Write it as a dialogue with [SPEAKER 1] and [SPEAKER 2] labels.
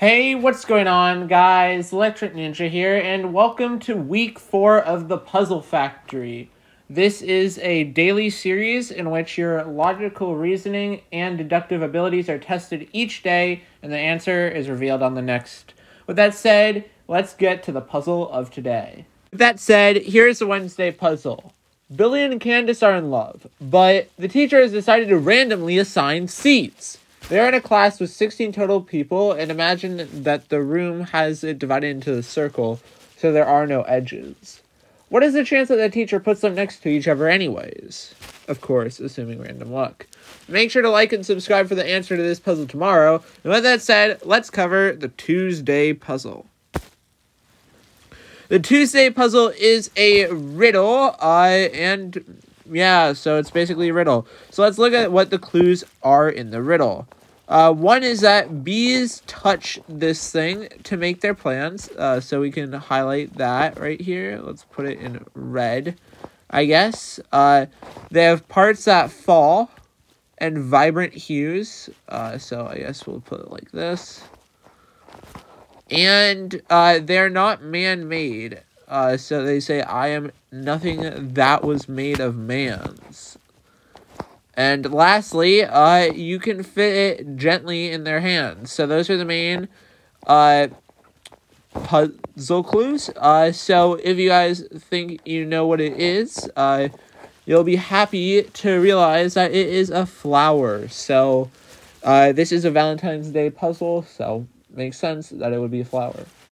[SPEAKER 1] Hey, what's going on, guys? Electric Ninja here, and welcome to week four of the Puzzle Factory. This is a daily series in which your logical reasoning and deductive abilities are tested each day, and the answer is revealed on the next. With that said, let's get to the puzzle of today. With that said, here's the Wednesday puzzle. Billy and Candace are in love, but the teacher has decided to randomly assign seats. They're in a class with 16 total people, and imagine that the room has it divided into a circle, so there are no edges. What is the chance that the teacher puts them next to each other, anyways? Of course, assuming random luck. Make sure to like and subscribe for the answer to this puzzle tomorrow. And with that said, let's cover the Tuesday puzzle. The Tuesday puzzle is a riddle, uh, and yeah, so it's basically a riddle. So let's look at what the clues are in the riddle. Uh, one is that bees touch this thing to make their plans. Uh, so we can highlight that right here. Let's put it in red, I guess. Uh, they have parts that fall and vibrant hues. Uh, so I guess we'll put it like this. And uh, they're not man-made. Uh, so they say, I am nothing that was made of man's. And lastly, uh, you can fit it gently in their hands. So those are the main uh, puzzle clues. Uh, so if you guys think you know what it is, uh, you'll be happy to realize that it is a flower. So uh, this is a Valentine's Day puzzle, so makes sense that it would be a flower.